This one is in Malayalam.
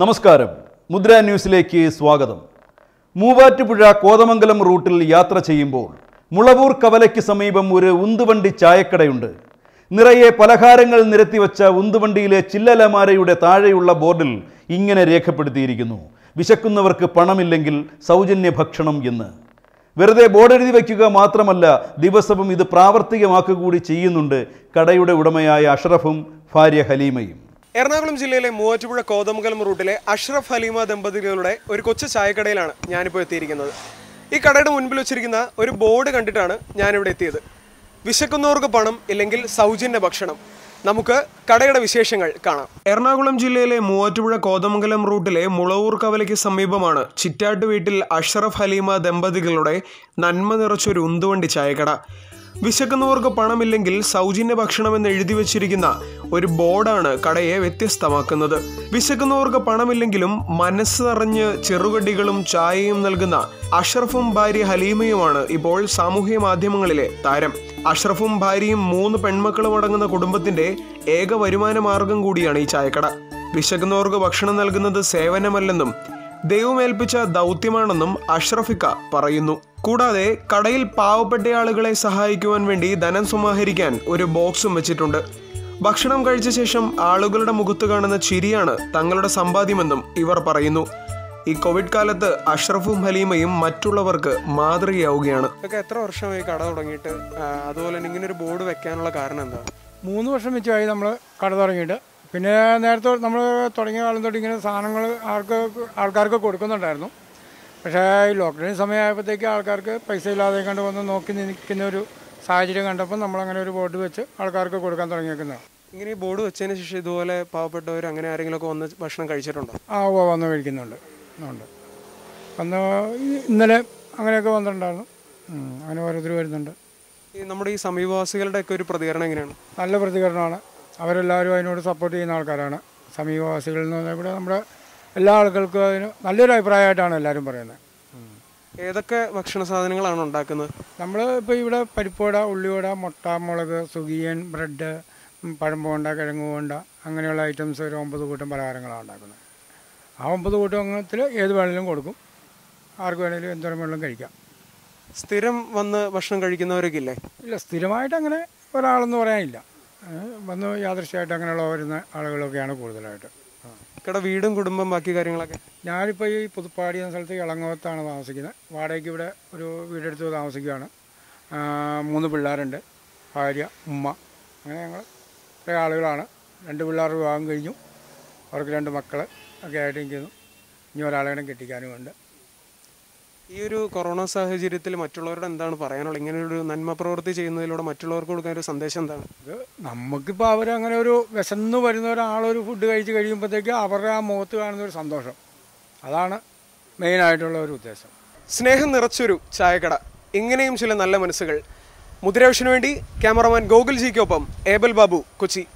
നമസ്കാരം. മുദ്ര ന്യൂസിലേക്ക് സ്വാഗതം. മൂവാറ്റുപുഴ കോതമംഗലം റൂട്ടിൽ യാത്ര ചെയ്യുമ്പോൾ മുളവൂർ കവലയ്ക്ക് സമീപം ഒരു ഉന്തുവണ്ടി ചായക്കടയുണ്ട്. നിറയെ പലഹാരങ്ങൾ നിരത്തിവച്ച ഉന്തുവണ്ടിയിലെ ചില്ലലമാരയുടെ താഴെയുള്ള ബോർഡിൽ ഇങ്ങനെ രേഖപ്പെടുത്തിയിരിക്കുന്നു. വിശക്കുന്നവർക്ക് പണമില്ലെങ്കിൽ സൗജന്യ ഭക്ഷണം എന്ന്. വെറുതെ ബോർഡെഴുതി വയ്ക്കുക മാത്രമല്ല ദിവസവും ഇത് പ്രാവർത്തികമാക്കുക കൂടി ചെയ്യുന്നുണ്ട് കടയുടെ ഉടമയായ അഷറഫും ഭാര്യ ഹലീമയും. എറണാകുളം ജില്ലയിലെ മൂവാറ്റുപുഴ കോതമംഗലം റൂട്ടിലെ അഷ്റഫ് ഹലീമ ദമ്പതികളുടെ ഒരു കൊച്ചു ചായക്കടയിലാണ് ഞാനിപ്പോൾ എത്തിയിരിക്കുന്നത്. ഈ കടയുടെ മുൻപിൽ വെച്ചിരിക്കുന്ന ഒരു ബോർഡ് കണ്ടിട്ടാണ് ഞാനിവിടെ എത്തിയത്. വിശക്കുന്നവർക്ക് പണം ഇല്ലെങ്കിൽ സൗജന്യ ഭക്ഷണം. നമുക്ക് കടയുടെ വിശേഷങ്ങൾ കാണാം. എറണാകുളം ജില്ലയിലെ മൂവാറ്റുപുഴ കോതമംഗലം റൂട്ടിലെ മുളവൂർ കവലയ്ക്ക് സമീപമാണ് ചിറ്റാട്ട് വീട്ടിൽ അഷ്റഫ് ഹലീമ ദമ്പതികളുടെ നന്മ നിറച്ചൊരു ഉന്തുവണ്ടി ചായക്കട. വിശക്കുന്നവർക്ക് പണമില്ലെങ്കിൽ സൗജന്യ ഭക്ഷണം എന്ന് എഴുതി വച്ചിരിക്കുന്ന ഒരു ബോർഡാണ് കടയെ വ്യത്യസ്തമാക്കുന്നത്. വിശക്കുന്നവർക്ക് പണമില്ലെങ്കിലും മനസ്സ് നിറഞ്ഞ് ചെറുകടികളും ചായയും നൽകുന്ന അഷ്റഫും ഭാര്യ ഹലീമയുമാണ് ഇപ്പോൾ സാമൂഹ്യ മാധ്യമങ്ങളിലെ താരം. അഷ്റഫും ഭാര്യയും മൂന്ന് പെൺമക്കളും അടങ്ങുന്ന കുടുംബത്തിന്റെ ഏക വരുമാന മാർഗം കൂടിയാണ് ഈ ചായക്കട. വിശക്കുന്നവർക്ക് ഭക്ഷണം നൽകുന്നത് സേവനമല്ലെന്നും ദൈവമേൽപ്പിച്ച ദൗത്യമാണെന്നും അഷ്റഫിക്ക പറയുന്നു. കൂടാതെ കടയിൽ പാവപ്പെട്ട ആളുകളെ സഹായിക്കുവാൻ വേണ്ടി ധനം സമാഹരിക്കാൻ ഒരു ബോക്സും വെച്ചിട്ടുണ്ട്. ഭക്ഷണം കഴിച്ച ശേഷം ആളുകളുടെ മുഖത്ത് കാണുന്ന ചിരിയാണ് തങ്ങളുടെ സമ്പാദ്യമെന്നും ഇവർ പറയുന്നു. ഈ കോവിഡ് കാലത്ത് അഷ്റഫും ഹലീമയും മറ്റുള്ളവർക്ക് മാതൃകയാവുകയാണ്. ഇതൊക്കെ എത്ര വർഷമായി കട തുടങ്ങിയിട്ട് അതുപോലെ തന്നെ ഇങ്ങനെ ഒരു ബോർഡ് വെക്കാനുള്ള കാരണം എന്താ? മൂന്ന് വർഷം വെച്ചായി നമ്മൾ കട തുടങ്ങിയിട്ട്. പിന്നെ നേരത്തെ നമ്മൾ തുടങ്ങിയ കാലം തൊട്ട് ഇങ്ങനെ സാധനങ്ങൾ ആൾക്ക് ആൾക്കാർക്ക് കൊടുക്കുന്നുണ്ടായിരുന്നു. പക്ഷേ ഈ ലോക്ക്ഡൗൺ സമയമായപ്പോഴത്തേക്ക് ആൾക്കാർക്ക് പൈസ ഇല്ലാതെ കണ്ട് വന്ന് നോക്കി നിൽക്കുന്ന ഒരു സാഹചര്യം കണ്ടപ്പോൾ നമ്മളങ്ങനെ ഒരു ബോർഡ് വെച്ച് ആൾക്കാർക്ക് കൊടുക്കാൻ തുടങ്ങിയിരിക്കുന്നത് ഇങ്ങനെ ഈ ബോർഡ് വെച്ചതിന് ശേഷം ഇതുപോലെ പാവപ്പെട്ടവർ അങ്ങനെ ആരെങ്കിലുമൊക്കെ വന്ന് ഭക്ഷണം കഴിച്ചിട്ടുണ്ടോ? ആ ഓ വന്ന് കഴിക്കുന്നുണ്ട്. ഉണ്ട്. വന്ന് ഇന്നലെ അങ്ങനെയൊക്കെ വന്നിട്ടുണ്ടായിരുന്നു. അങ്ങനെ ഓരോരുത്തർ വരുന്നുണ്ട്. ഈ നമ്മുടെ ഈ സമീപവാസികളുടെ ഒക്കെ ഒരു പ്രതികരണം എങ്ങനെയാണ്? നല്ല പ്രതികരണമാണ്. അവരെല്ലാവരും അതിനോട് സപ്പോർട്ട് ചെയ്യുന്ന ആൾക്കാരാണ്. സമീപവാസികളിൽ നിന്ന് പറഞ്ഞാൽ കൂടെ നമ്മുടെ എല്ലാ ആളുകൾക്കും അതിന് നല്ലൊരു അഭിപ്രായമായിട്ടാണ് എല്ലാവരും പറയുന്നത്. ഏതൊക്കെ ഭക്ഷണ സാധനങ്ങളാണ് ഉണ്ടാക്കുന്നത്? നമ്മൾ ഇപ്പോൾ ഇവിടെ പരിപ്പുവട ഉള്ളിവട മുട്ട മുളക് സുഗിയൻ ബ്രെഡ് പഴം പോണ്ട കിഴങ്ങ് പോണ്ട അങ്ങനെയുള്ള ഐറ്റംസ് ഒരു ഒമ്പത് കൂട്ടം പലഹാരങ്ങളാണ് ഉണ്ടാക്കുന്നത്. ആ ഒമ്പത് കൂട്ടത്തിൽ ഏത് വേണമെങ്കിലും കൊടുക്കും. ആർക്ക് വേണമെങ്കിലും എന്തോരം വേണമെങ്കിലും കഴിക്കാം. സ്ഥിരം വന്ന് ഭക്ഷണം കഴിക്കുന്നവരൊക്കെ ഇല്ലേ? ഇല്ല സ്ഥിരമായിട്ട് അങ്ങനെ ഒരാളെന്ന് പറയാനില്ല. വന്ന് യാദൃശ്യമായിട്ട് അങ്ങനെയുള്ള വരുന്ന ആളുകളൊക്കെയാണ് കൂടുതലായിട്ട്. ഇവിടെ വീടും കുടുംബം ബാക്കി കാര്യങ്ങളൊക്കെ? ഞാനിപ്പോൾ ഈ പുതുപ്പാടി എന്ന സ്ഥലത്ത് ഇളങ്ങോത്താണ് താമസിക്കുന്നത്. വാടകയ്ക്ക് ഇവിടെ ഒരു വീടെടുത്ത് താമസിക്കുകയാണ് മൂന്ന് പിള്ളേരുണ്ട്. ഭാര്യ ഉമ്മ. അങ്ങനെ ഞങ്ങൾ കുറേ ആളുകളാണ്. രണ്ട് പിള്ളേർ വിവാഹം കഴിഞ്ഞു. അവർക്ക് രണ്ട് മക്കൾ ഒക്കെ ആയിട്ട് നിൽക്കുന്നു ഇനി ഒരാളെ കൂടെ കെട്ടിക്കാനുമുണ്ട് ഈ ഒരു കൊറോണ സാഹചര്യത്തിൽ മറ്റുള്ളവരോട് എന്താണ് പറയാനുള്ളത്? ഇങ്ങനെ ഒരു നന്മ പ്രവൃത്തി ചെയ്യുന്നതിലൂടെ മറ്റുള്ളവർക്ക് കൊടുക്കാൻ ഒരു സന്ദേശം എന്താണ്? ഇത് നമുക്കിപ്പോൾ അവരങ്ങനെ ഒരു വിശന്ന് വരുന്ന ഒരാളൊരു ഫുഡ് കഴിച്ച് കഴിയുമ്പോഴത്തേക്ക് അവരുടെ ആ മുഖത്ത് കാണുന്ന ഒരു സന്തോഷം. അതാണ് മെയിനായിട്ടുള്ള ഒരു ഉദ്ദേശം. സ്നേഹം നിറച്ചൊരു ചായക്കട. ഇങ്ങനെയും ചില നല്ല മനസ്സുകൾ. മുദ്രാവിഷന് വേണ്ടി ക്യാമറമാൻ ഗോകുൽജിക്കൊപ്പം ഏബൽ ബാബു കൊച്ചി.